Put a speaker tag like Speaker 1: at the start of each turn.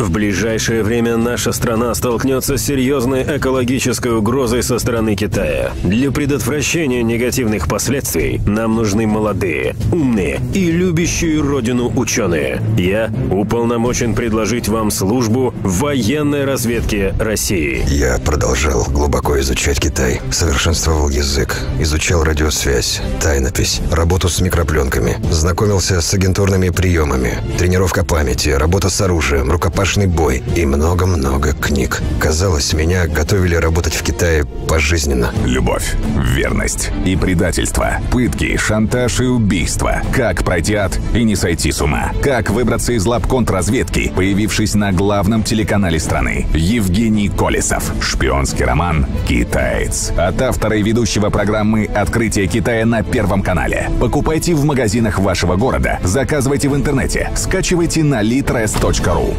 Speaker 1: В ближайшее время наша страна столкнется с серьезной экологической угрозой со стороны Китая. Для предотвращения негативных последствий нам нужны молодые, умные и любящие родину ученые. Я уполномочен предложить вам службу военной разведки России.
Speaker 2: Я продолжал глубоко изучать Китай, совершенствовал язык, изучал радиосвязь, тайнопись, работу с микропленками, знакомился с агентурными приемами, тренировка памяти, работа с оружием, рукопашный рукопашный бой и много-много книг. Казалось, меня готовили работать в Китае пожизненно.
Speaker 3: Любовь, верность и предательство, пытки, шантаж и убийство. Как пройти ад и не сойти с ума? Как выбраться из лап контрразведки, появившись на главном телеканале страны? Евгений Колесов. Шпионский роман «Китаец». От автора и ведущего программы «Открытие Китая» на Первом канале. Покупайте в магазинах вашего города, заказывайте в интернете, скачивайте на litres.ru.